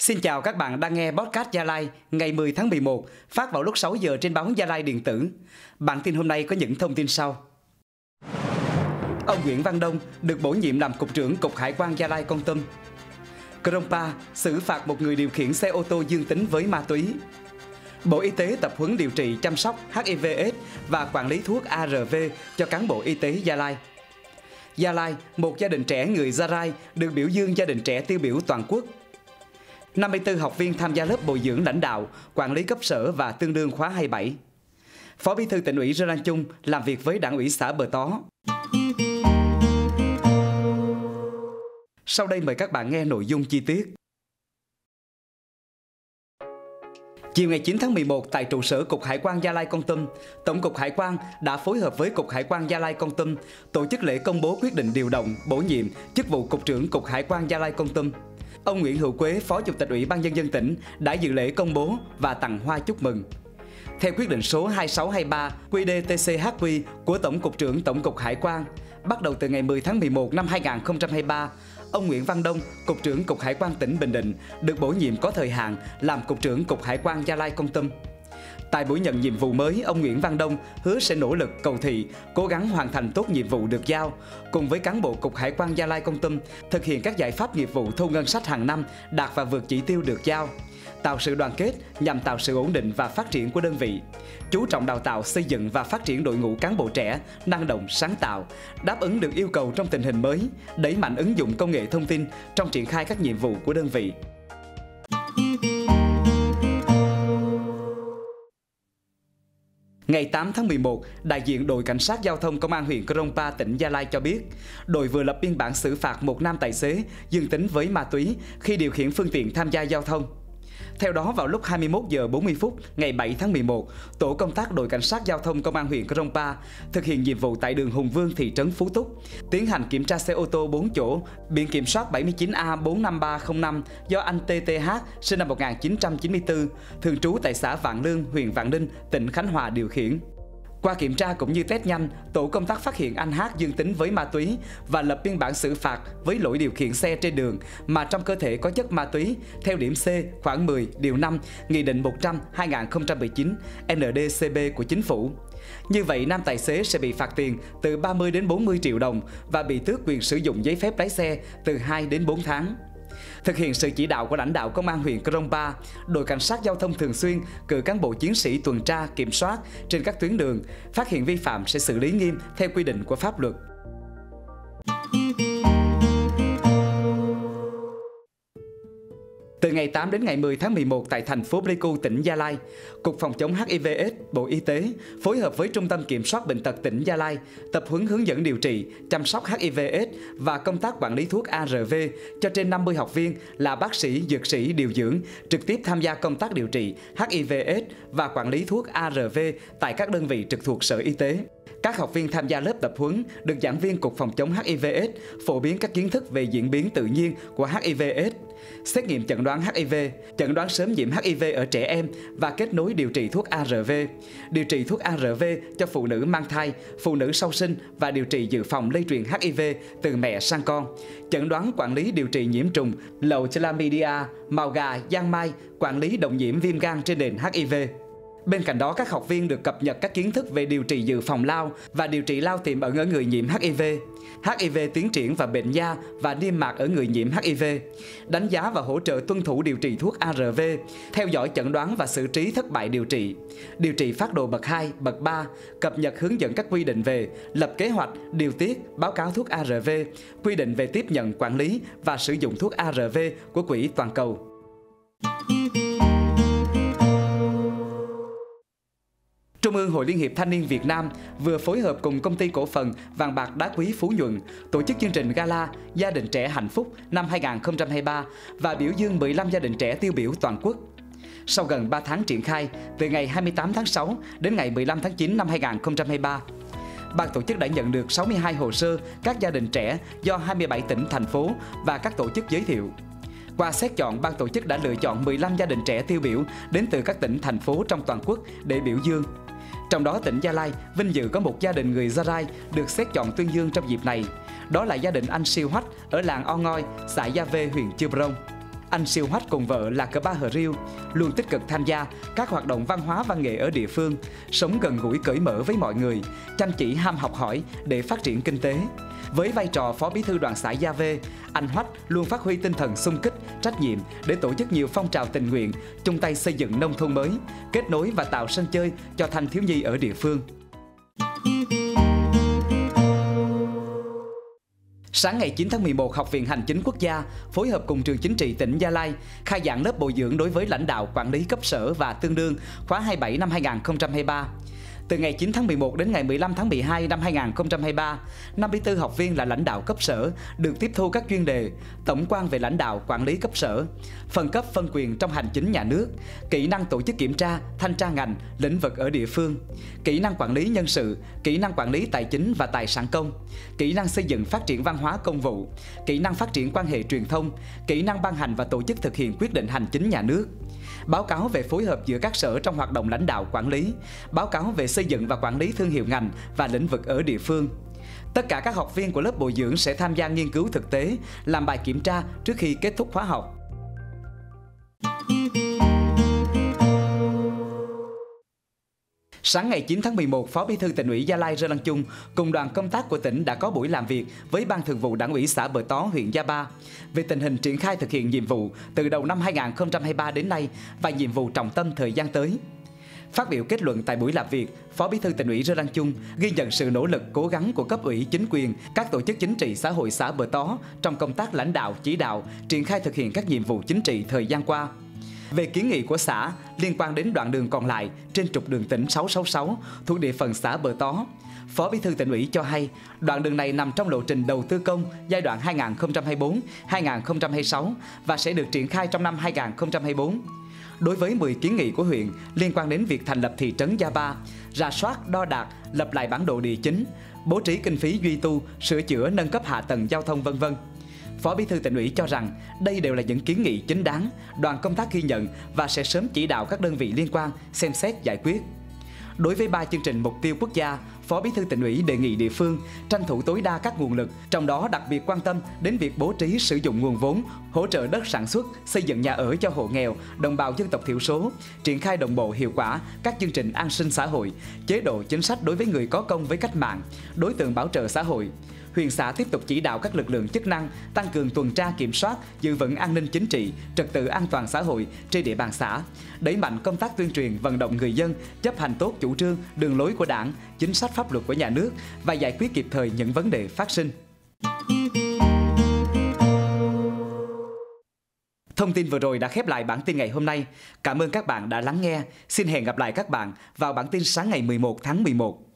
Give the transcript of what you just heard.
Xin chào các bạn đang nghe podcast Gia Lai ngày 10 tháng 11 phát vào lúc 6 giờ trên báo Gia Lai điện tử. Bản tin hôm nay có những thông tin sau. Ông Nguyễn Văn Đông được bổ nhiệm làm Cục trưởng Cục Hải quan Gia Lai Con Tum. Krongpa xử phạt một người điều khiển xe ô tô dương tính với ma túy. Bộ Y tế tập huấn điều trị chăm sóc hivs và quản lý thuốc ARV cho cán bộ y tế Gia Lai. Gia Lai, một gia đình trẻ người Gia lai được biểu dương gia đình trẻ tiêu biểu toàn quốc 54 học viên tham gia lớp bồi dưỡng lãnh đạo, quản lý cấp sở và tương đương khóa 27. Phó Bí thư tỉnh ủy Rơ Lan Chung làm việc với đảng ủy xã Bờ Tó. Sau đây mời các bạn nghe nội dung chi tiết. Chiều ngày 9 tháng 11 tại trụ sở Cục Hải quan Gia Lai Con Tum, Tổng cục Hải quan đã phối hợp với Cục Hải quan Gia Lai Con Tum tổ chức lễ công bố quyết định điều động, bổ nhiệm chức vụ Cục trưởng Cục Hải quan Gia Lai Con Tum. Ông Nguyễn Hữu Quế, Phó Chủ tịch Ủy ban Nhân dân tỉnh đã dự lễ công bố và tặng hoa chúc mừng. Theo quyết định số 2623 QĐTCHQ của Tổng cục trưởng Tổng cục Hải quan, bắt đầu từ ngày 10 tháng 11 năm 2023, ông Nguyễn Văn Đông, Cục trưởng Cục Hải quan tỉnh Bình Định, được bổ nhiệm có thời hạn làm Cục trưởng Cục Hải quan Gia Lai Công Tâm. Tại buổi nhận nhiệm vụ mới, ông Nguyễn Văn Đông hứa sẽ nỗ lực cầu thị, cố gắng hoàn thành tốt nhiệm vụ được giao, cùng với cán bộ Cục Hải quan Gia Lai Công Tâm thực hiện các giải pháp nghiệp vụ thu ngân sách hàng năm đạt và vượt chỉ tiêu được giao tạo sự đoàn kết nhằm tạo sự ổn định và phát triển của đơn vị. Chú trọng đào tạo, xây dựng và phát triển đội ngũ cán bộ trẻ, năng động, sáng tạo, đáp ứng được yêu cầu trong tình hình mới, đẩy mạnh ứng dụng công nghệ thông tin trong triển khai các nhiệm vụ của đơn vị. Ngày 8 tháng 11, đại diện đội cảnh sát giao thông công an huyện Krongpa tỉnh Gia Lai cho biết, đội vừa lập biên bản xử phạt một nam tài xế dương tính với ma túy khi điều khiển phương tiện tham gia giao thông. Theo đó, vào lúc 21 giờ 40 phút ngày 7 tháng 11, tổ công tác đội cảnh sát giao thông công an huyện Krongpa thực hiện nhiệm vụ tại đường Hùng Vương thị trấn Phú Túc, tiến hành kiểm tra xe ô tô 4 chỗ biển kiểm soát 79A45305 do anh TTH sinh năm 1994, thường trú tại xã Vạn Lương, huyện Vạn Ninh, tỉnh Khánh Hòa điều khiển. Qua kiểm tra cũng như test nhanh, tổ công tác phát hiện anh Hát dương tính với ma túy và lập biên bản xử phạt với lỗi điều khiển xe trên đường mà trong cơ thể có chất ma túy theo điểm C khoảng 10 điều 5 Nghị định 100 2019 NDCB của chính phủ. Như vậy, nam tài xế sẽ bị phạt tiền từ 30 đến 40 triệu đồng và bị tước quyền sử dụng giấy phép lái xe từ 2 đến 4 tháng. Thực hiện sự chỉ đạo của lãnh đạo công an huyện Krongpa, đội cảnh sát giao thông thường xuyên cử cán bộ chiến sĩ tuần tra, kiểm soát trên các tuyến đường, phát hiện vi phạm sẽ xử lý nghiêm theo quy định của pháp luật. 8 đến ngày 10 tháng 11 tại thành phố Pleiku, tỉnh Gia Lai, Cục Phòng chống HIV/AIDS, Bộ Y tế phối hợp với Trung tâm Kiểm soát Bệnh tật tỉnh Gia Lai tập huấn hướng dẫn điều trị, chăm sóc HIV/AIDS và công tác quản lý thuốc ARV cho trên 50 học viên là bác sĩ, dược sĩ, điều dưỡng trực tiếp tham gia công tác điều trị HIV/AIDS và quản lý thuốc ARV tại các đơn vị trực thuộc Sở Y tế. Các học viên tham gia lớp tập huấn được giảng viên Cục Phòng chống HIV/AIDS phổ biến các kiến thức về diễn biến tự nhiên của HIV/AIDS, xét nghiệm chẩn đoán HIV, chẩn đoán sớm nhiễm HIV ở trẻ em và kết nối điều trị thuốc ARV, điều trị thuốc ARV cho phụ nữ mang thai, phụ nữ sau sinh và điều trị dự phòng lây truyền HIV từ mẹ sang con, chẩn đoán quản lý điều trị nhiễm trùng, lậu chlamydia, màu gà, giang mai, quản lý động nhiễm viêm gan trên nền HIV. Bên cạnh đó, các học viên được cập nhật các kiến thức về điều trị dự phòng lao và điều trị lao tiềm ẩn ở người nhiễm HIV, HIV tiến triển và bệnh da và niêm mạc ở người nhiễm HIV, đánh giá và hỗ trợ tuân thủ điều trị thuốc ARV, theo dõi chẩn đoán và xử trí thất bại điều trị, điều trị phát đồ bậc 2, bậc 3, cập nhật hướng dẫn các quy định về lập kế hoạch, điều tiết, báo cáo thuốc ARV, quy định về tiếp nhận, quản lý và sử dụng thuốc ARV của Quỹ toàn cầu. Trung ương Hội Liên hiệp Thanh niên Việt Nam vừa phối hợp cùng công ty cổ phần vàng bạc đá quý Phú Nhuận tổ chức chương trình gala Gia đình trẻ hạnh phúc năm 2023 và biểu dương 15 gia đình trẻ tiêu biểu toàn quốc. Sau gần 3 tháng triển khai, từ ngày 28 tháng 6 đến ngày 15 tháng 9 năm 2023, ban tổ chức đã nhận được 62 hồ sơ các gia đình trẻ do 27 tỉnh, thành phố và các tổ chức giới thiệu. Qua xét chọn, ban tổ chức đã lựa chọn 15 gia đình trẻ tiêu biểu đến từ các tỉnh, thành phố trong toàn quốc để biểu dương. Trong đó tỉnh Gia Lai vinh dự có một gia đình người Gia lai được xét chọn tuyên dương trong dịp này. Đó là gia đình anh Siêu Hách ở làng O Ngoi, xã Gia Vê, huyện Chư Prông anh siêu hoách cùng vợ là cờ ba hờ riêu luôn tích cực tham gia các hoạt động văn hóa văn nghệ ở địa phương, sống gần gũi cởi mở với mọi người, chăm chỉ ham học hỏi để phát triển kinh tế. Với vai trò phó bí thư đoàn xã Gia Vê, anh Hoách luôn phát huy tinh thần sung kích, trách nhiệm để tổ chức nhiều phong trào tình nguyện, chung tay xây dựng nông thôn mới, kết nối và tạo sân chơi cho thanh thiếu nhi ở địa phương. Sáng ngày 9 tháng 11, Học viện Hành chính Quốc gia phối hợp cùng Trường Chính trị tỉnh Gia Lai khai giảng lớp bồi dưỡng đối với lãnh đạo quản lý cấp sở và tương đương khóa 27 năm 2023. Từ ngày 9 tháng 11 đến ngày 15 tháng 12 năm 2023, 54 học viên là lãnh đạo cấp sở được tiếp thu các chuyên đề tổng quan về lãnh đạo quản lý cấp sở, phân cấp phân quyền trong hành chính nhà nước, kỹ năng tổ chức kiểm tra, thanh tra ngành, lĩnh vực ở địa phương, kỹ năng quản lý nhân sự, kỹ năng quản lý tài chính và tài sản công, kỹ năng xây dựng phát triển văn hóa công vụ, kỹ năng phát triển quan hệ truyền thông, kỹ năng ban hành và tổ chức thực hiện quyết định hành chính nhà nước. Báo cáo về phối hợp giữa các sở trong hoạt động lãnh đạo quản lý, báo cáo về xây xây dựng và quản lý thương hiệu ngành và lĩnh vực ở địa phương. Tất cả các học viên của lớp bồi dưỡng sẽ tham gia nghiên cứu thực tế, làm bài kiểm tra trước khi kết thúc khóa học. Sáng ngày 9 tháng 11, Phó Bí thư tỉnh ủy Gia Lai Rơ Lăng Chung cùng đoàn công tác của tỉnh đã có buổi làm việc với Ban Thường vụ Đảng ủy xã Bờ Tó, huyện Gia Ba về tình hình triển khai thực hiện nhiệm vụ từ đầu năm 2023 đến nay và nhiệm vụ trọng tâm thời gian tới. Phát biểu kết luận tại buổi làm việc, Phó Bí thư tỉnh ủy Rơ Đăng Chung ghi nhận sự nỗ lực cố gắng của cấp ủy chính quyền, các tổ chức chính trị xã hội xã Bờ Tó trong công tác lãnh đạo, chỉ đạo, triển khai thực hiện các nhiệm vụ chính trị thời gian qua về kiến nghị của xã liên quan đến đoạn đường còn lại trên trục đường tỉnh 666 thuộc địa phận xã Bờ Tó. Phó Bí thư tỉnh ủy cho hay, đoạn đường này nằm trong lộ trình đầu tư công giai đoạn 2024-2026 và sẽ được triển khai trong năm 2024. Đối với 10 kiến nghị của huyện liên quan đến việc thành lập thị trấn Gia Ba, ra soát, đo đạc, lập lại bản đồ địa chính, bố trí kinh phí duy tu, sửa chữa nâng cấp hạ tầng giao thông vân vân Phó Bí thư tỉnh ủy cho rằng đây đều là những kiến nghị chính đáng, đoàn công tác ghi nhận và sẽ sớm chỉ đạo các đơn vị liên quan xem xét giải quyết. Đối với ba chương trình mục tiêu quốc gia, Phó Bí thư tỉnh ủy đề nghị địa phương tranh thủ tối đa các nguồn lực, trong đó đặc biệt quan tâm đến việc bố trí sử dụng nguồn vốn, hỗ trợ đất sản xuất, xây dựng nhà ở cho hộ nghèo, đồng bào dân tộc thiểu số, triển khai đồng bộ hiệu quả các chương trình an sinh xã hội, chế độ chính sách đối với người có công với cách mạng, đối tượng bảo trợ xã hội huyện xã tiếp tục chỉ đạo các lực lượng chức năng tăng cường tuần tra kiểm soát, giữ vững an ninh chính trị, trật tự an toàn xã hội trên địa bàn xã, đẩy mạnh công tác tuyên truyền vận động người dân chấp hành tốt chủ trương, đường lối của Đảng, chính sách pháp luật của nhà nước và giải quyết kịp thời những vấn đề phát sinh. Thông tin vừa rồi đã khép lại bản tin ngày hôm nay. Cảm ơn các bạn đã lắng nghe. Xin hẹn gặp lại các bạn vào bản tin sáng ngày 11 tháng 11.